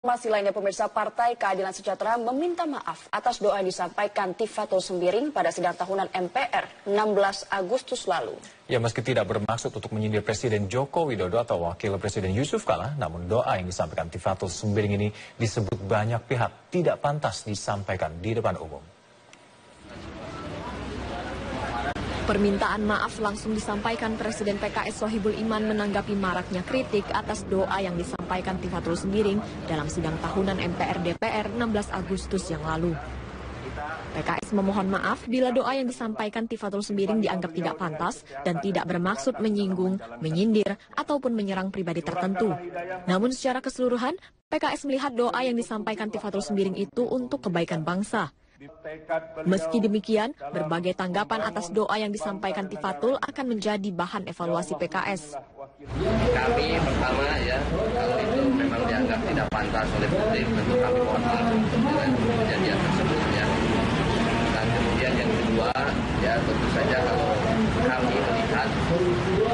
Masih lainnya pemirsa Partai Keadilan Sejahtera meminta maaf atas doa yang disampaikan Tifatul Sembiring pada sidang tahunan MPR 16 Agustus lalu. Ya meski tidak bermaksud untuk menyindir Presiden Joko Widodo atau Wakil Presiden Yusuf Kala, namun doa yang disampaikan Tifatul Sembiring ini disebut banyak pihak tidak pantas disampaikan di depan umum. Permintaan maaf langsung disampaikan Presiden PKS Sohibul Iman menanggapi maraknya kritik atas doa yang disampaikan Tifatul Sembiring dalam sidang tahunan MPR DPR 16 Agustus yang lalu. PKS memohon maaf bila doa yang disampaikan Tifatul Sembiring dianggap tidak pantas dan tidak bermaksud menyinggung, menyindir, ataupun menyerang pribadi tertentu. Namun secara keseluruhan, PKS melihat doa yang disampaikan Tifatul Sembiring itu untuk kebaikan bangsa. Meski demikian, berbagai tanggapan atas doa yang disampaikan Tifatul akan menjadi bahan evaluasi PKS. Kami pertama ya, kalau itu memang dianggap tidak pantas oleh publik, tentu kami mohon maaf dengan kejadian tersebut ya. Dan kemudian yang kedua, ya tentu saja kalau kami melihat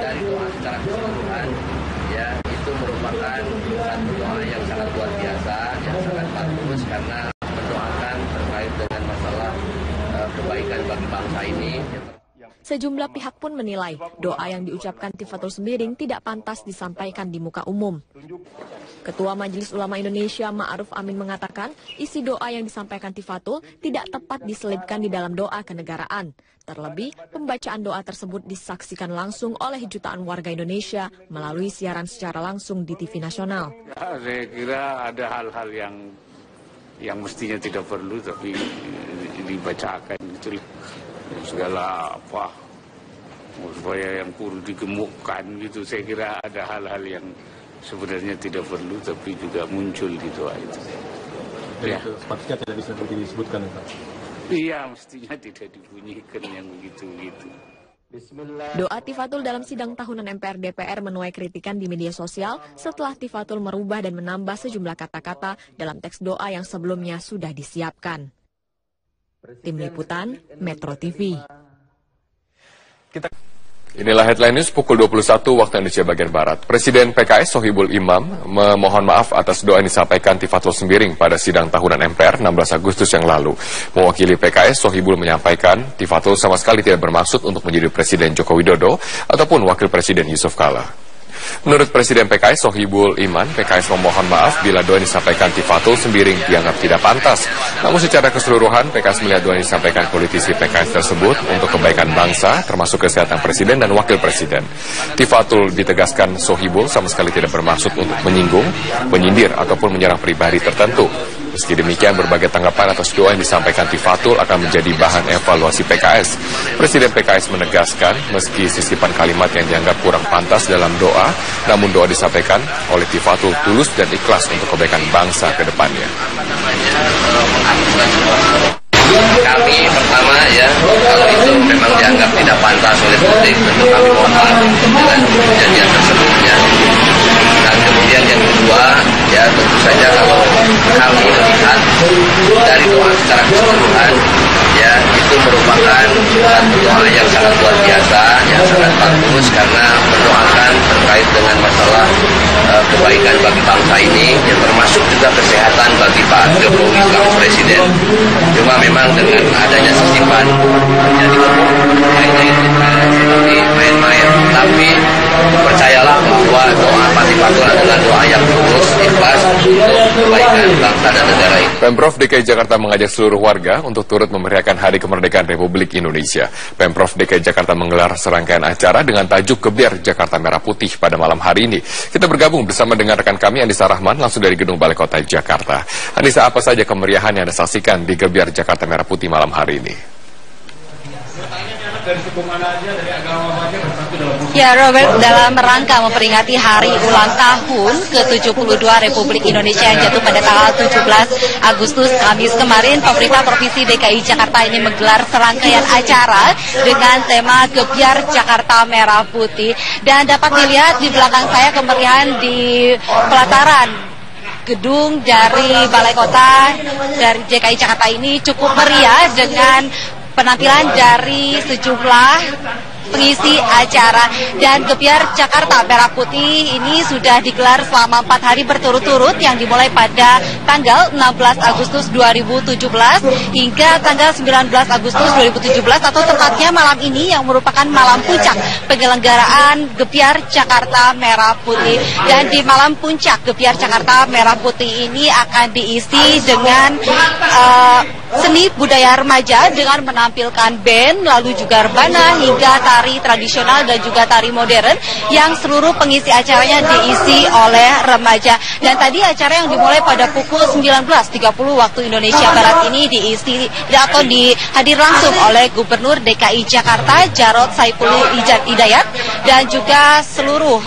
dari doa secara keseluruhan, ya itu merupakan satu doa yang sangat luar biasa, yang sangat bagus karena kebaikan bagi bangsa ini. Sejumlah pihak pun menilai doa yang diucapkan Tifatul Sembiring tidak pantas disampaikan di muka umum. Ketua Majelis Ulama Indonesia Ma'ruf Amin mengatakan isi doa yang disampaikan Tifatul tidak tepat diselipkan di dalam doa kenegaraan. Terlebih, pembacaan doa tersebut disaksikan langsung oleh jutaan warga Indonesia melalui siaran secara langsung di TV nasional. Ya, saya kira ada hal-hal yang yang mestinya tidak perlu tapi dibacakan segala apa supaya yang perlu digemukkan gitu saya kira ada hal-hal yang sebenarnya tidak perlu tapi juga muncul di doa itu. ya. sepatutnya tidak bisa disebutkan Pak. Iya mestinya tidak dibunyikan yang begitu-gitu. Doa Tifatul dalam sidang tahunan MPR DPR menuai kritikan di media sosial setelah Tifatul merubah dan menambah sejumlah kata-kata dalam teks doa yang sebelumnya sudah disiapkan. Tim Liputan, Metro TV. Kita... Inilah headline news pukul 21 waktu Indonesia bagian Barat. Presiden PKS Sohibul Imam memohon maaf atas doa yang disampaikan Tifatul Sembiring pada sidang tahunan MPR 16 Agustus yang lalu. Mewakili PKS, Sohibul menyampaikan Tifatul sama sekali tidak bermaksud untuk menjadi Presiden Joko Widodo ataupun Wakil Presiden Yusuf Kala. Menurut Presiden PKS Sohibul Iman, PKS memohon maaf bila doa yang disampaikan Tifatul Sembiring dianggap tidak pantas. Namun secara keseluruhan, PKS melihat doa yang disampaikan politisi PKS tersebut untuk kebaikan bangsa, termasuk kesehatan Presiden dan Wakil Presiden. Tifatul ditegaskan Sohibul sama sekali tidak bermaksud untuk menyinggung, menyindir, ataupun menyerang pribadi tertentu. Meski demikian, berbagai tanggapan atas doa yang disampaikan Tifatul akan menjadi bahan evaluasi PKS. Presiden PKS menegaskan, meski sisipan kalimat yang dianggap kurang pantas dalam doa, namun doa disampaikan oleh Tifatul tulus dan ikhlas untuk kebaikan bangsa ke depannya. Kami pertama ya, kalau itu memang dianggap tidak pantas oleh publik, tentu kami mohon maaf dengan kejadian tersebut ya. Dan kemudian yang kedua, ya tentu saja kalau kami melihat dari doa secara keseluruhan ya itu merupakan satu doa yang sangat luar biasa yang sangat bagus karena mendoakan terkait dengan masalah uh, kebaikan bagi bangsa ini yang termasuk juga kesehatan bagi Pak Jokowi selaku presiden cuma memang dengan adanya sisipan menjadi seperti main-main tapi percayalah bahwa doa Pak Fatul adalah doa yang tulus ikhlas untuk kebaikan bangsa dan negara ini. Pemprov DKI Jakarta mengajak seluruh warga untuk turut memeriahkan Hari Kemerdekaan Republik Indonesia. Pemprov DKI Jakarta menggelar serangkaian acara dengan tajuk Gebiar Jakarta Merah Putih pada malam hari ini. Kita bergabung bersama dengan rekan kami Anissa Rahman langsung dari Gedung Balai Kota Jakarta. Anissa, apa saja kemeriahan yang Anda saksikan di Gebiar Jakarta Merah Putih malam hari ini? dari suku mana aja, dari agama apa aja Ya Robert, dalam rangka memperingati hari ulang tahun ke-72 Republik Indonesia yang jatuh pada tanggal 17 Agustus Kamis kemarin, pemerintah Provinsi DKI Jakarta ini menggelar serangkaian acara dengan tema Gebiar Jakarta Merah Putih. Dan dapat dilihat di belakang saya kemeriahan di pelataran gedung dari Balai Kota dari DKI Jakarta ini cukup meriah dengan penampilan dari sejumlah pengisi acara dan Gebiar Jakarta Merah Putih ini sudah digelar selama empat hari berturut-turut yang dimulai pada tanggal 16 Agustus 2017 hingga tanggal 19 Agustus 2017 atau tepatnya malam ini yang merupakan malam puncak penyelenggaraan Gebiar Jakarta Merah Putih. Dan di malam puncak Gebiar Jakarta Merah Putih ini akan diisi dengan uh, seni budaya remaja dengan menampilkan band, lalu juga rebana hingga tari tradisional dan juga tari modern yang seluruh pengisi acaranya diisi oleh remaja. Dan tadi acara yang dimulai pada pukul 19.30 waktu Indonesia Barat ini diisi atau dihadir langsung oleh Gubernur DKI Jakarta Jarod Saiful Hidayat dan juga seluruh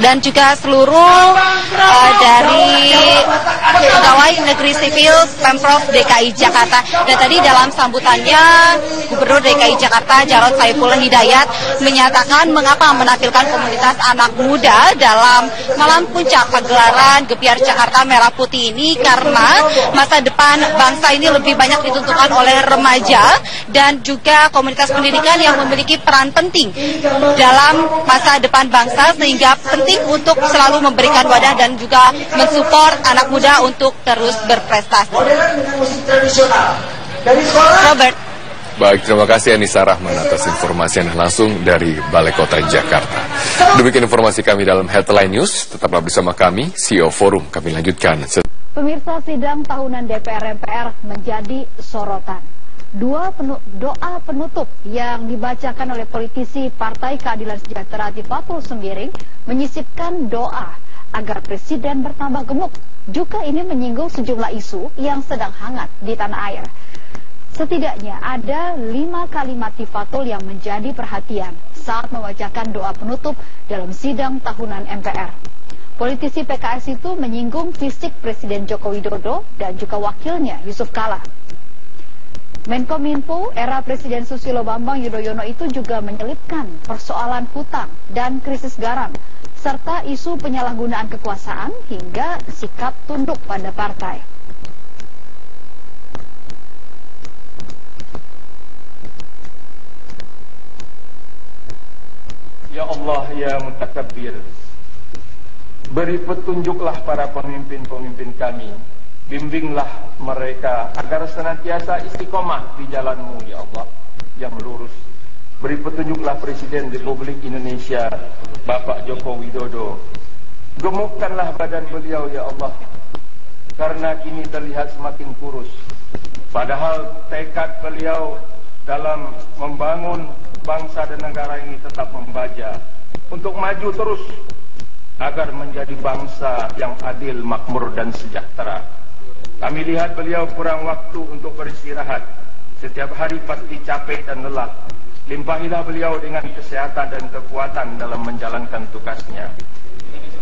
dan juga seluruh uh, dari pegawai negeri sipil Pemprov DKI Jakarta. Dan tadi dalam sambutannya Gubernur DKI Jakarta Jarod Saiful Hidayat menyatakan mengapa menampilkan komunitas anak muda dalam malam puncak pagelaran Gebiar Jakarta Merah Putih ini karena masa depan bangsa ini lebih banyak ditentukan oleh remaja dan juga komunitas pendidikan yang memiliki peran penting dalam masa depan bangsa sehingga penting penting untuk selalu memberikan wadah dan juga mensupport anak muda untuk terus berprestasi. Robert. Baik, terima kasih Anissa Rahman atas informasi yang langsung dari Balai Kota Jakarta. Demikian informasi kami dalam Headline News. Tetaplah bersama kami, CEO Forum. Kami lanjutkan. Pemirsa sidang tahunan DPR MPR menjadi sorotan dua penu doa penutup yang dibacakan oleh politisi Partai Keadilan Sejahtera Tifatul Sembiring menyisipkan doa agar presiden bertambah gemuk. Juga ini menyinggung sejumlah isu yang sedang hangat di tanah air. Setidaknya ada lima kalimat Tifatul yang menjadi perhatian saat membacakan doa penutup dalam sidang tahunan MPR. Politisi PKS itu menyinggung fisik Presiden Joko Widodo dan juga wakilnya Yusuf Kala. Menkominfo era Presiden Susilo Bambang Yudhoyono itu juga menyelipkan persoalan hutang dan krisis garam serta isu penyalahgunaan kekuasaan hingga sikap tunduk pada partai. Ya Allah ya mutakabbir Beri petunjuklah para pemimpin-pemimpin kami Bimbinglah mereka agar senantiasa istiqomah di jalanmu ya Allah yang lurus. Beri petunjuklah Presiden Republik Indonesia Bapak Joko Widodo. Gemukkanlah badan beliau ya Allah. Karena kini terlihat semakin kurus. Padahal tekad beliau dalam membangun bangsa dan negara ini tetap membaja. Untuk maju terus agar menjadi bangsa yang adil, makmur dan sejahtera. Kami lihat beliau kurang waktu untuk beristirahat. Setiap hari pasti capek dan lelah. Limpahilah beliau dengan kesehatan dan kekuatan dalam menjalankan tugasnya.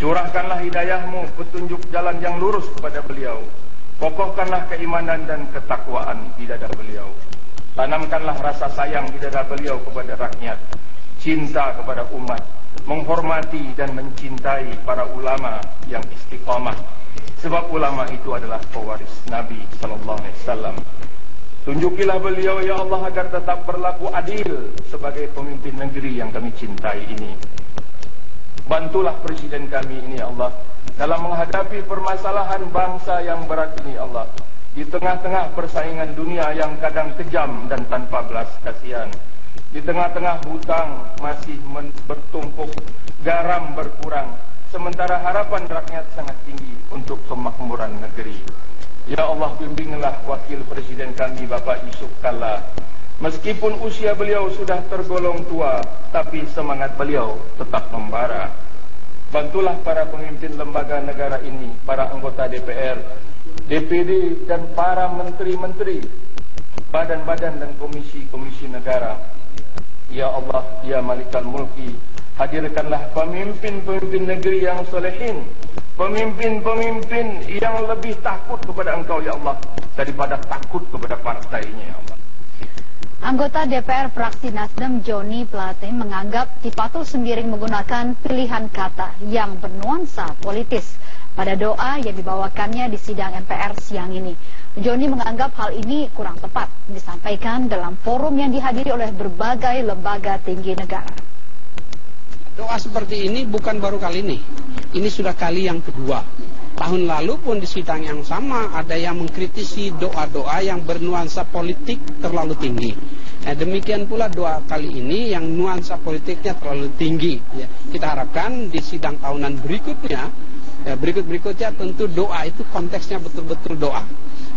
Curahkanlah hidayahmu, petunjuk jalan yang lurus kepada beliau. Kokohkanlah keimanan dan ketakwaan di dada beliau. Tanamkanlah rasa sayang di dada beliau kepada rakyat. Cinta kepada umat. Menghormati dan mencintai para ulama yang istiqamah Sebab ulama itu adalah pewaris Nabi sallallahu alaihi wasallam. Tunjukilah beliau ya Allah agar tetap berlaku adil sebagai pemimpin negeri yang kami cintai ini. Bantulah presiden kami ini ya Allah dalam menghadapi permasalahan bangsa yang berat ini ya Allah. Di tengah-tengah persaingan dunia yang kadang kejam dan tanpa belas kasihan. Di tengah-tengah hutang masih bertumpuk, garam berkurang, sementara harapan rakyat sangat tinggi untuk kemakmuran negeri. Ya Allah bimbinglah wakil presiden kami Bapak Yusuf Kalla. Meskipun usia beliau sudah tergolong tua, tapi semangat beliau tetap membara. Bantulah para pemimpin lembaga negara ini, para anggota DPR, DPD dan para menteri-menteri, badan-badan dan komisi-komisi negara. Ya Allah, Ya Malikal Mulki, Hadirkanlah pemimpin-pemimpin negeri yang solehin Pemimpin-pemimpin yang lebih takut kepada engkau ya Allah Daripada takut kepada partainya ya Allah. Anggota DPR fraksi Nasdem Joni Plate menganggap Tipatul Sembiring menggunakan pilihan kata yang bernuansa politis pada doa yang dibawakannya di sidang MPR siang ini. Joni menganggap hal ini kurang tepat disampaikan dalam forum yang dihadiri oleh berbagai lembaga tinggi negara. Doa seperti ini bukan baru kali ini. Ini sudah kali yang kedua. Tahun lalu pun di sidang yang sama ada yang mengkritisi doa-doa yang bernuansa politik terlalu tinggi. Nah, demikian pula doa kali ini yang nuansa politiknya terlalu tinggi. Ya, kita harapkan di sidang tahunan berikutnya, ya, berikut-berikutnya tentu doa itu konteksnya betul-betul doa.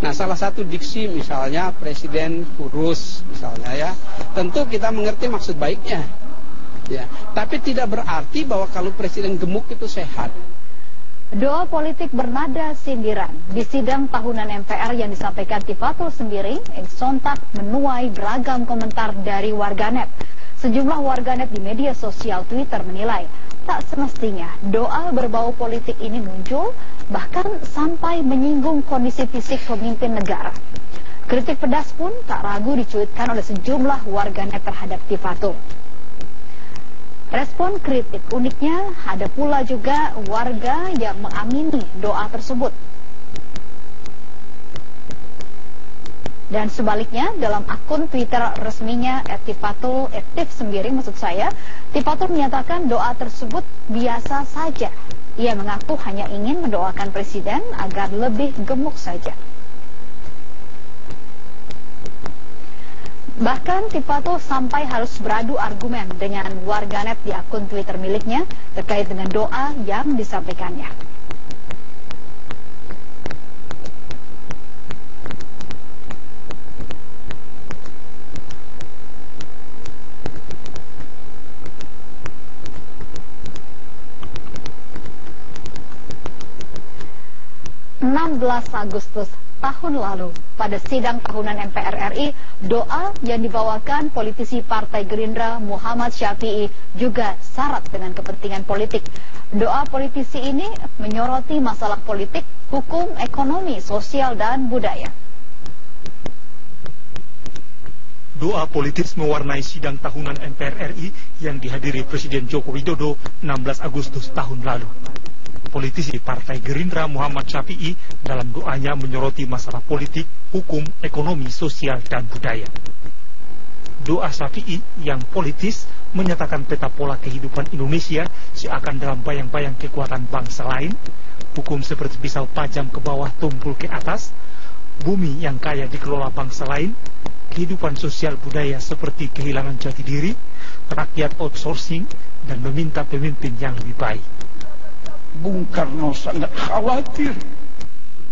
Nah, salah satu diksi misalnya presiden kurus misalnya ya, tentu kita mengerti maksud baiknya. Ya, tapi tidak berarti bahwa kalau presiden gemuk itu sehat. Doa politik bernada sindiran di sidang tahunan MPR yang disampaikan Tifatul sendiri, sontak menuai beragam komentar dari warganet. Sejumlah warganet di media sosial Twitter menilai tak semestinya doa berbau politik ini muncul, bahkan sampai menyinggung kondisi fisik pemimpin negara. Kritik pedas pun tak ragu dicuitkan oleh sejumlah warganet terhadap Tifatul. Respon kritik uniknya ada pula juga warga yang mengamini doa tersebut. Dan sebaliknya dalam akun Twitter resminya @tifatul aktif sendiri maksud saya, Tifatul menyatakan doa tersebut biasa saja. Ia mengaku hanya ingin mendoakan presiden agar lebih gemuk saja. Bahkan Tifatul sampai harus beradu argumen dengan warganet di akun Twitter miliknya terkait dengan doa yang disampaikannya. Agustus tahun lalu pada sidang tahunan MPR RI, doa yang dibawakan politisi Partai Gerindra Muhammad Syafi'i juga syarat dengan kepentingan politik. Doa politisi ini menyoroti masalah politik, hukum, ekonomi, sosial, dan budaya. Doa politis mewarnai sidang tahunan MPR RI yang dihadiri Presiden Joko Widodo 16 Agustus tahun lalu. Politisi Partai Gerindra Muhammad Syafi'i dalam doanya menyoroti masalah politik, hukum, ekonomi, sosial, dan budaya. Doa Syafi'i yang politis menyatakan peta pola kehidupan Indonesia seakan dalam bayang-bayang kekuatan bangsa lain, hukum seperti pisau tajam ke bawah tumpul ke atas, bumi yang kaya dikelola bangsa lain, kehidupan sosial budaya seperti kehilangan jati diri, rakyat outsourcing, dan meminta pemimpin yang lebih baik. Bung Karno sangat khawatir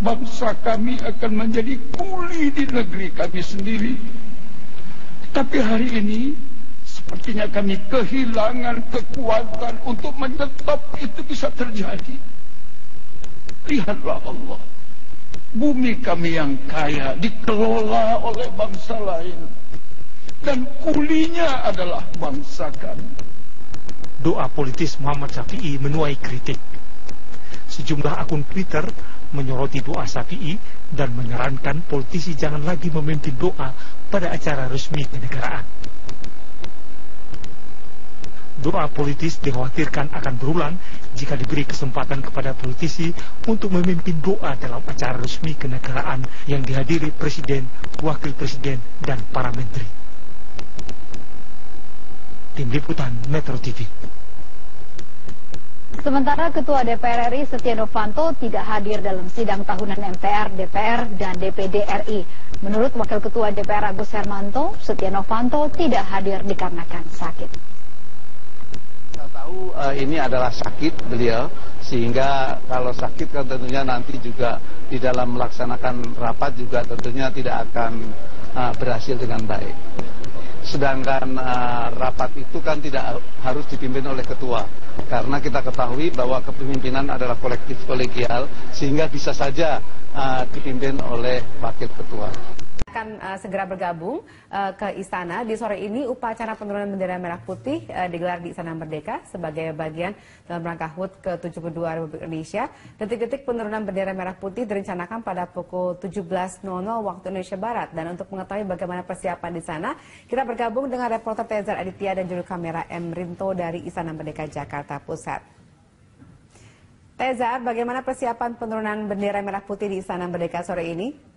bangsa kami akan menjadi kuli di negeri kami sendiri. Tapi hari ini sepertinya kami kehilangan kekuatan untuk menyetop itu bisa terjadi. Lihatlah Allah. Bumi kami yang kaya dikelola oleh bangsa lain. Dan kulinya adalah bangsa kami. Doa politis Muhammad Syafi'i menuai kritik. Sejumlah akun Twitter menyoroti doa Syafi'i dan menyarankan politisi jangan lagi memimpin doa pada acara resmi kenegaraan. Doa politis dikhawatirkan akan berulang jika diberi kesempatan kepada politisi untuk memimpin doa dalam acara resmi kenegaraan yang dihadiri presiden, wakil presiden, dan para menteri. Tim Liputan Metro TV. Sementara Ketua DPR RI Setia Novanto tidak hadir dalam sidang tahunan MPR, DPR, dan DPD RI. Menurut Wakil Ketua DPR Agus Hermanto, Setia Novanto tidak hadir dikarenakan sakit. Kita tahu uh, ini adalah sakit beliau, sehingga kalau sakit kan tentunya nanti juga di dalam melaksanakan rapat juga tentunya tidak akan uh, berhasil dengan baik. Sedangkan uh, rapat itu kan tidak harus dipimpin oleh ketua. Karena kita ketahui bahwa kepemimpinan adalah kolektif kolegial sehingga bisa saja uh, dipimpin oleh wakil ketua akan uh, segera bergabung uh, ke istana. Di sore ini upacara penurunan bendera merah putih uh, digelar di Istana Merdeka sebagai bagian dalam rangka HUT ke-72 Republik Indonesia. Detik-detik penurunan bendera merah putih direncanakan pada pukul 17.00 waktu Indonesia Barat. Dan untuk mengetahui bagaimana persiapan di sana, kita bergabung dengan reporter Tezar Aditya dan juru kamera M. Rinto dari Istana Merdeka Jakarta Pusat. Tezar, bagaimana persiapan penurunan bendera merah putih di Istana Merdeka sore ini?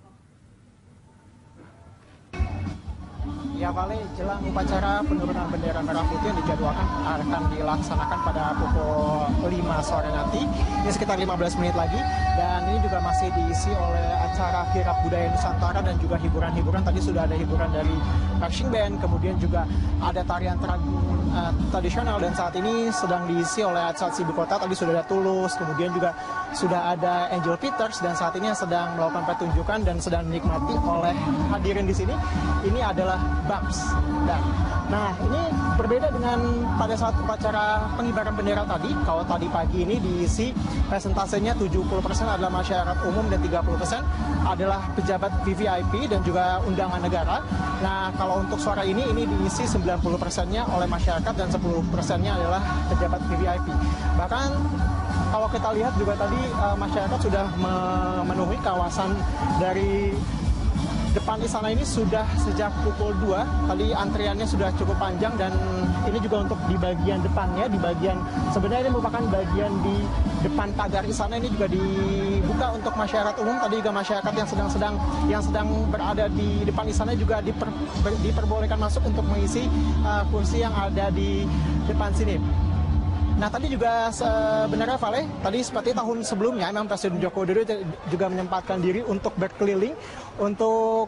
Jelang upacara penurunan bendera merah putih yang dijadwalkan akan dilaksanakan pada pukul 5 sore nanti. Ini sekitar 15 menit lagi. Dan ini juga masih diisi oleh acara kirap budaya Nusantara dan juga hiburan-hiburan. Tadi sudah ada hiburan dari marching band, kemudian juga ada tarian uh, tradisional dan saat ini sedang diisi oleh acara ibu kota. Tadi sudah ada Tulus, kemudian juga sudah ada Angel Peters dan saat ini yang sedang melakukan pertunjukan dan sedang dinikmati oleh hadirin di sini. Ini adalah BAMS. Nah, nah ini berbeda dengan pada saat upacara pengibaran bendera tadi. Kalau tadi pagi ini diisi presentasenya 70% adalah masyarakat umum dan 30% adalah pejabat VVIP dan juga undangan negara. Nah, kalau untuk suara ini ini diisi 90%-nya oleh masyarakat dan 10%-nya adalah pejabat VVIP. Bahkan kalau kita lihat juga tadi uh, masyarakat sudah memenuhi kawasan dari depan istana ini sudah sejak pukul 2. Tadi antriannya sudah cukup panjang dan ini juga untuk di bagian depannya, di bagian sebenarnya ini merupakan bagian di depan pagar istana ini juga dibuka untuk masyarakat umum. Tadi juga masyarakat yang sedang-sedang yang sedang berada di depan istana juga diper, diperbolehkan masuk untuk mengisi uh, kursi yang ada di depan sini. Nah tadi juga sebenarnya Vale, tadi seperti tahun sebelumnya memang Presiden Joko Widodo juga menyempatkan diri untuk berkeliling untuk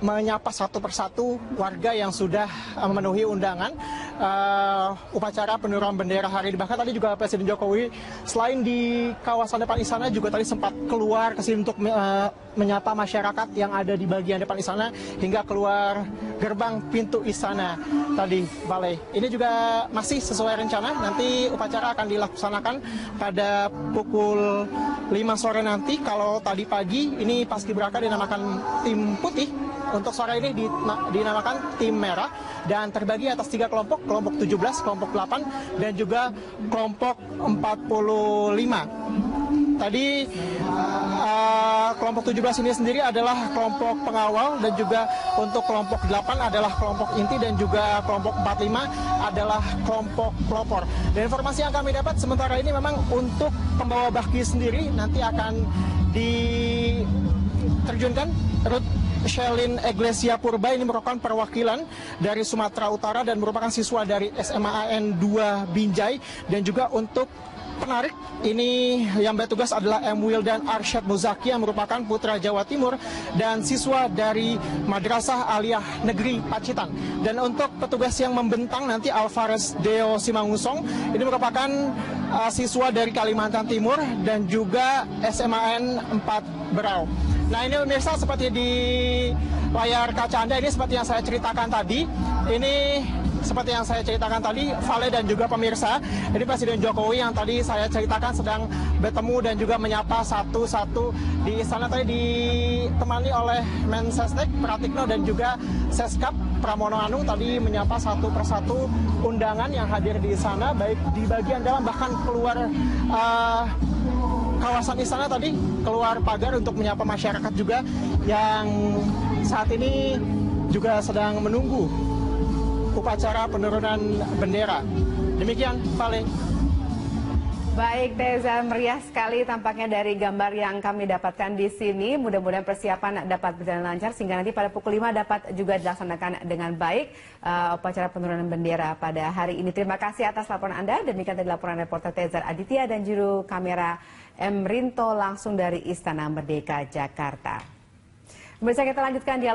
menyapa satu persatu warga yang sudah memenuhi undangan uh, upacara penurunan bendera hari ini. Bahkan tadi juga Presiden Jokowi selain di kawasan depan istana juga tadi sempat keluar ke sini untuk uh, menyapa masyarakat yang ada di bagian depan istana hingga keluar gerbang pintu istana tadi balai. Ini juga masih sesuai rencana. Nanti upacara akan dilaksanakan pada pukul 5 sore nanti. Kalau tadi pagi ini Paskibraka dinamakan tim putih untuk sore ini dinamakan tim merah dan terbagi atas tiga kelompok, kelompok 17, kelompok 8, dan juga kelompok 45. Tadi uh, kelompok 17 ini sendiri adalah kelompok pengawal dan juga untuk kelompok 8 adalah kelompok inti dan juga kelompok 45 adalah kelompok pelopor. Dan informasi yang kami dapat sementara ini memang untuk pembawa baki sendiri nanti akan diterjunkan Shelin Eglesia Purba ini merupakan perwakilan dari Sumatera Utara dan merupakan siswa dari SMAN 2 Binjai dan juga untuk penarik ini yang bertugas adalah M. dan Arsyad Muzaki yang merupakan putra Jawa Timur dan siswa dari Madrasah Aliyah Negeri Pacitan. Dan untuk petugas yang membentang nanti Alvarez Deo Simangusong ini merupakan uh, siswa dari Kalimantan Timur dan juga SMAN 4 Berau. Nah ini pemirsa seperti di layar kaca Anda ini seperti yang saya ceritakan tadi. Ini seperti yang saya ceritakan tadi, Vale dan juga pemirsa, ini Presiden Jokowi yang tadi saya ceritakan sedang bertemu dan juga menyapa satu-satu di sana tadi ditemani oleh Mensesnek Pratikno dan juga Seskap Pramono Anung tadi menyapa satu persatu undangan yang hadir di sana, baik di bagian dalam bahkan keluar uh, kawasan istana tadi keluar pagar untuk menyapa masyarakat juga yang saat ini juga sedang menunggu upacara penurunan bendera. Demikian, Vale. Baik, Teza, meriah sekali tampaknya dari gambar yang kami dapatkan di sini. Mudah-mudahan persiapan dapat berjalan lancar sehingga nanti pada pukul 5 dapat juga dilaksanakan dengan baik uh, upacara penurunan bendera pada hari ini. Terima kasih atas laporan Anda. Demikian tadi laporan reporter Tezar Aditya dan juru kamera M. Rinto langsung dari Istana Merdeka, Jakarta. Bisa kita lanjutkan dialog.